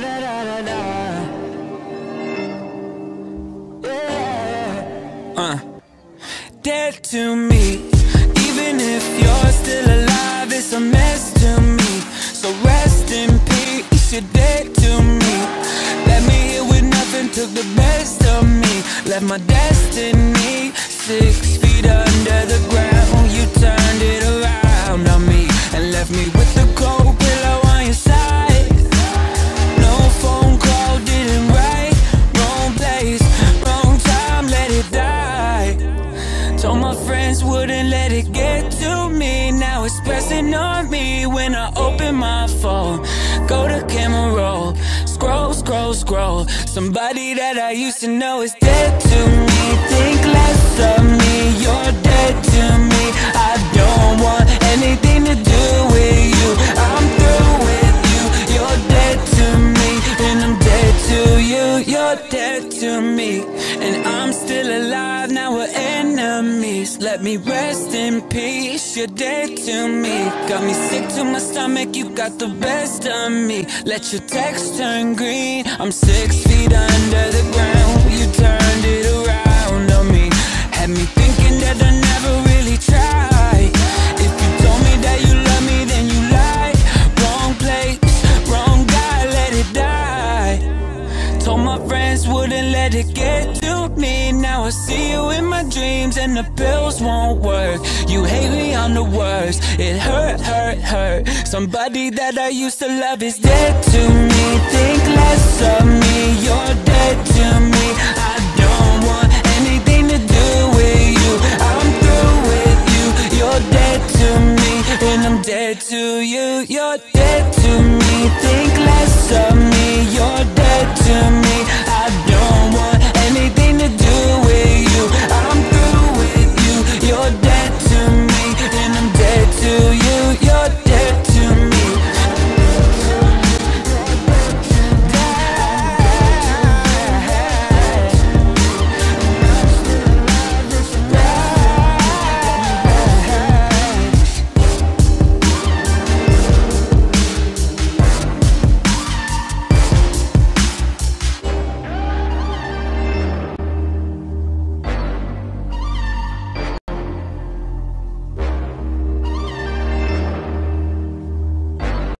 da da da da. Yeah. Uh. Dead to me, even if you're still alive, it's a mess to me. So rest in peace, you're dead to me. Let me here with nothing, took the best of me. Left my destiny six Told my friends wouldn't let it get to me. Now it's pressing on me when I open my phone. Go to camera roll, scroll, scroll, scroll. Somebody that I used to know is dead to me. Think less of me, you're dead to me. I don't want anything to do with you. I'm through with you. You're dead to me, and I'm dead to you. You're dead to me, Let me rest in peace. You're dead to me. Got me sick to my stomach. You got the best of me. Let your text turn green. I'm six feet under the ground. You turned it around on me. Had me thinking that I never really tried. If you told me that you love me, then you lied. Wrong place, wrong guy, let it die. Told my friends wouldn't let it get see you in my dreams, and the pills won't work. You hate me on the worst. It hurt, hurt, hurt. Somebody that I used to love is dead to me. Think less of me. You're dead to me. I don't want anything to do with you. I'm through with you. You're dead to me, and I'm dead to you. You're dead to me. Think less of me. You're.